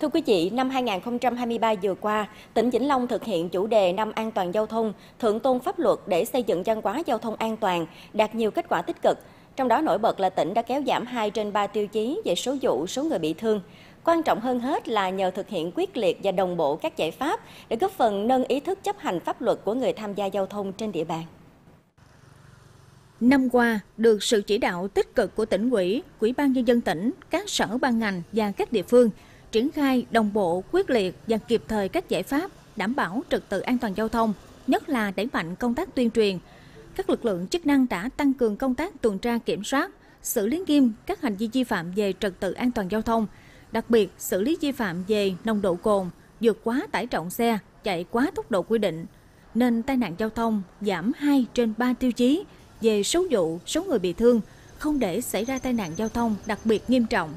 Thưa quý vị, năm 2023 vừa qua, tỉnh Vĩnh Long thực hiện chủ đề năm an toàn giao thông, thượng tôn pháp luật để xây dựng văn hóa giao thông an toàn, đạt nhiều kết quả tích cực. Trong đó nổi bật là tỉnh đã kéo giảm 2 trên 3 tiêu chí về số vụ, số người bị thương. Quan trọng hơn hết là nhờ thực hiện quyết liệt và đồng bộ các giải pháp để góp phần nâng ý thức chấp hành pháp luật của người tham gia giao thông trên địa bàn. Năm qua, được sự chỉ đạo tích cực của tỉnh ủy, Ủy ban nhân dân tỉnh, các sở ban ngành và các địa phương, triển khai đồng bộ, quyết liệt và kịp thời các giải pháp đảm bảo trật tự an toàn giao thông, nhất là đẩy mạnh công tác tuyên truyền. Các lực lượng chức năng đã tăng cường công tác tuần tra kiểm soát, xử lý nghiêm các hành vi vi phạm về trật tự an toàn giao thông, đặc biệt xử lý vi phạm về nồng độ cồn, vượt quá tải trọng xe, chạy quá tốc độ quy định, nên tai nạn giao thông giảm 2 trên 3 tiêu chí về số vụ, số người bị thương, không để xảy ra tai nạn giao thông đặc biệt nghiêm trọng.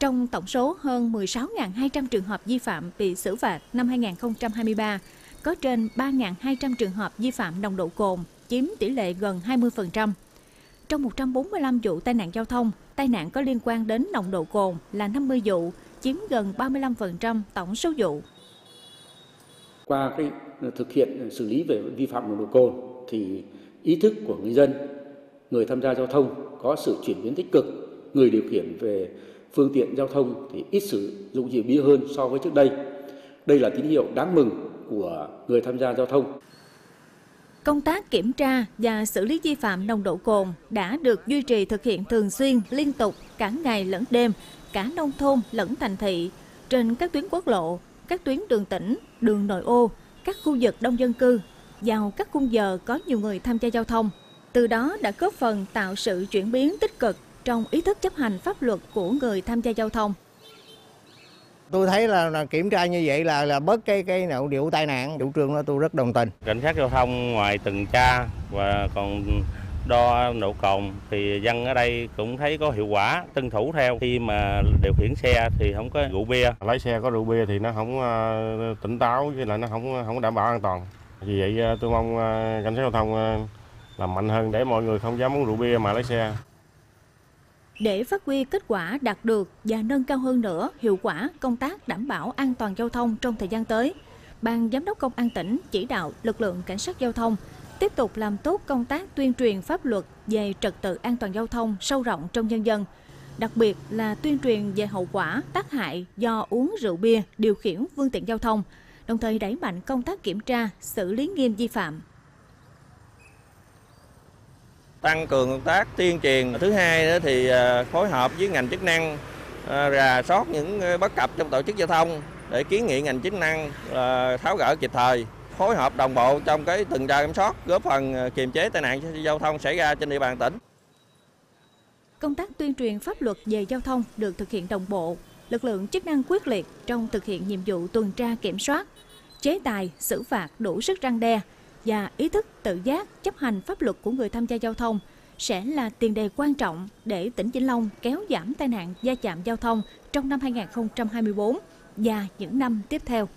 Trong tổng số hơn 16.200 trường hợp vi phạm bị xử phạt năm 2023, có trên 3.200 trường hợp vi phạm nồng độ cồn, chiếm tỷ lệ gần 20%. Trong 145 vụ tai nạn giao thông, tai nạn có liên quan đến nồng độ cồn là 50 vụ, chiếm gần 35% tổng số vụ. Qua cái ờ, thực hiện ờ, xử lý về vi phạm nồng độ cồn thì ý thức của người dân, người tham gia giao thông có sự chuyển biến tích cực, người điều khiển về phương tiện giao thông thì ít sử dụng rượu bia hơn so với trước đây. Đây là tín hiệu đáng mừng của người tham gia giao thông. Công tác kiểm tra và xử lý vi phạm nồng độ cồn đã được duy trì thực hiện thường xuyên, liên tục, cả ngày lẫn đêm, cả nông thôn lẫn thành thị, trên các tuyến quốc lộ, các tuyến đường tỉnh, đường nội ô, các khu vực đông dân cư, vào các khung giờ có nhiều người tham gia giao thông. Từ đó đã góp phần tạo sự chuyển biến tích cực trong ý thức chấp hành pháp luật của người tham gia giao thông. Tôi thấy là, là kiểm tra như vậy là là bớt cái cái nậu điệu tai nạn, chủ trương đó tôi rất đồng tình. Cảnh sát giao thông ngoài từng tra và còn đo độ cồn thì dân ở đây cũng thấy có hiệu quả tuân thủ theo khi mà điều khiển xe thì không có rượu bia lái xe có rượu bia thì nó không ờ, tỉnh táo với lại nó không không đảm bảo an toàn vì vậy ờ, tôi mong ờ, cảnh sát giao thông làm mạnh hơn để mọi người không dám uống rượu bia mà lái xe để phát huy kết quả đạt được và nâng cao hơn nữa hiệu quả công tác đảm bảo an toàn giao thông trong thời gian tới, Ban Giám đốc Công an tỉnh chỉ đạo lực lượng cảnh sát giao thông tiếp tục làm tốt công tác tuyên truyền pháp luật về trật tự an toàn giao thông sâu rộng trong nhân dân, đặc biệt là tuyên truyền về hậu quả tác hại do uống rượu bia điều khiển phương tiện giao thông, đồng thời đẩy mạnh công tác kiểm tra, xử lý nghiêm vi phạm tăng cường công tác tuyên truyền thứ hai thì à, phối hợp với ngành chức năng à, rà soát những ờ, bất cập trong tổ chức giao thông để kiến nghị ngành chức năng à, tháo gỡ kịp thời phối hợp đồng bộ trong cái tuần tra kiểm soát góp phần kiềm chế tai nạn giao thông xảy ra trên địa bàn tỉnh. Công tác tuyên truyền pháp luật về giao thông được thực hiện đồng bộ, lực lượng chức năng quyết liệt trong thực hiện nhiệm vụ tuần tra kiểm soát, chế tài, xử phạt đủ sức răng đe, và ý thức tự giác chấp hành pháp luật của người tham gia giao thông sẽ là tiền đề quan trọng để tỉnh Vĩnh Long kéo giảm tai nạn va chạm giao thông trong năm 2024 và những năm tiếp theo.